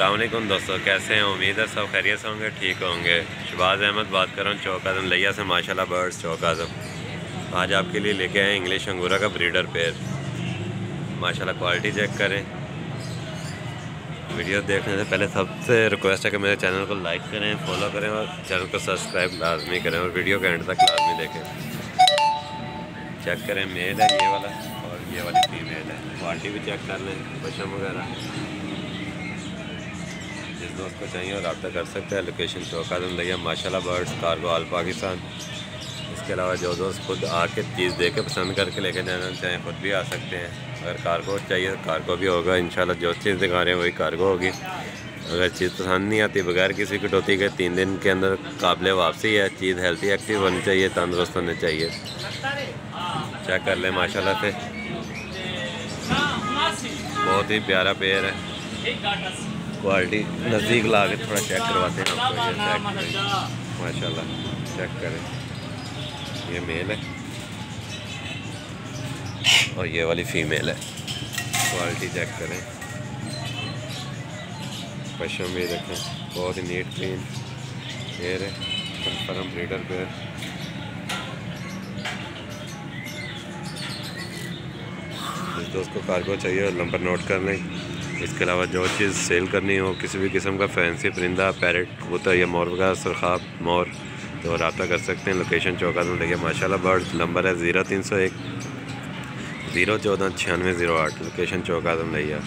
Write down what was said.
अल्लाम दोस्तों, कैसे हैं? उम्मीद है सब खैरियत से होंगे, ठीक होंगे। शबाज अहमद, बात कर रहा हूँ चौक आज़म, लिया से, माशाल्लाह, बर्ड्स चौक आज़म। आज आपके लिए लेके आए इंग्लिश अंगूरा का ब्रीडर पेयर माशाल्लाह क्वालिटी चेक करें। वीडियो देखने से पहले सबसे रिक्वेस्ट है कि मेरे चैनल को लाइक करें फॉलो करें और चैनल को सब्सक्राइब लाजमी करें और वीडियो के एंड तक लाजमी देखें। चेक करें मेल है ये वाला और ये वाली फीमेल है। क्वालिटी भी चेक कर लें पशम वगैरह। जिस दोस्त को चाहिए और रब्ता कर सकते हैं। लोकेशन चौका ज़िंदगी माशाल्लाह, बर्ड्स कार्गो आल पाकिस्तान। इसके अलावा जो दोस्त खुद आके चीज़ दे के पसंद करके लेके जाना चाहें, खुद भी आ सकते हैं। अगर कार्गो चाहिए कार्गो भी होगा। इन जो चीज़ दिखा रहे हैं, वही कार्गो होगी। अगर चीज़ पसंद नहीं आती बगैर किसी कटौती के, तीन दिन के अंदर काबिल वापसी है। चीज़ हेल्थी एक्टिव होनी चाहिए, तंदुरुस्त होनी चाहिए। चेक कर लें, माशाल्लाह से। बहुत ही प्यारा पेड़ है। क्वालिटी नज़दीक ला के थोड़ा चेक करवाते हैं आपको चेक माशाल्लाह चेक करें। ये मेल है। और ये वाली फ़ीमेल है। क्वालिटी चेक करें। पशम भी देखें बहुत ही नीट क्लीन हेयर है। कन्फर्म ब्रीडर पे जिस दोस्त को कार्गो चाहिए नंबर नोट कर लें। इसके अलावा जो चीज़ सेल करनी हो, किसी भी किस्म का फैंसी परिंदा, पैरट, कबूतर या मोर वगैरह, सरखाब, मोर तो रबता कर सकते हैं। लोकेशन चौका में देखिए माशाल्लाह बर्ड नंबर है ज़ीरो तीन सौ एक, ज़ीरो चौदह छियानवे ज़ीरो आठ। लोकेशन चौका लिया